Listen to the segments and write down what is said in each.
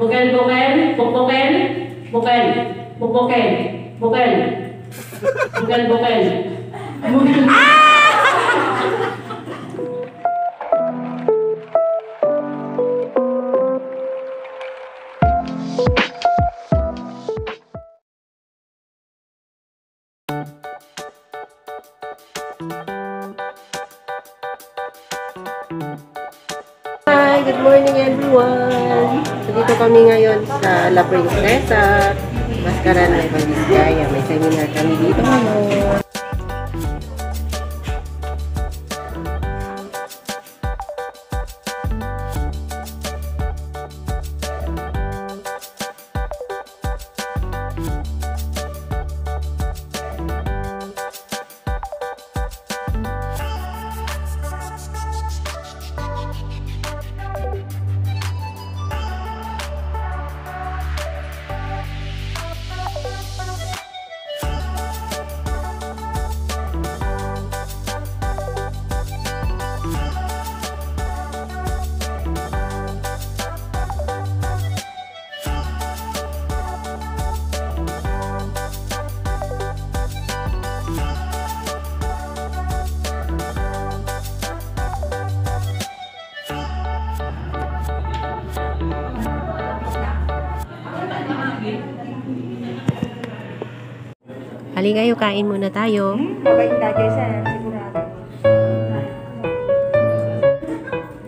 Bukan, bukan, bukan, bukan, bukan, bukan, bukan, bukan, bukan. Ah! Hi, good morning everyone! So, dito kami ngayon sa La Princesa, Mascaran, Nueva Vizcaya. May seminar kami dito ngayon. Halikayo, kain muna tayo. Hmm, mabait dati sa sigurado.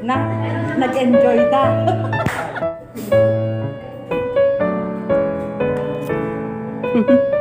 Na, nag-enjoy ta. Mm-hmm.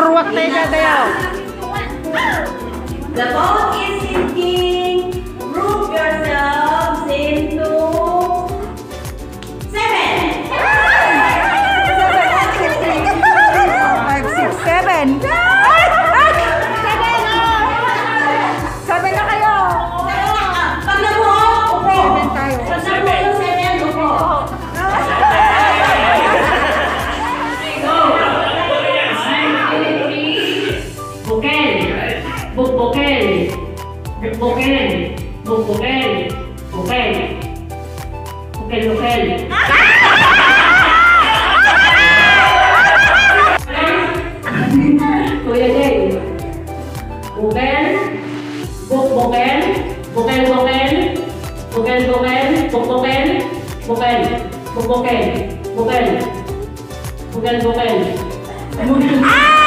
Purwak tega tayo. The ball is in here. per l'hotel. Voglio dire, Bobel, Bobel, Bobel, Bobel, Bobel, Bobel, Bobel, Bobel, Bobel, Bobel, Bobel, Bobel, Bobel.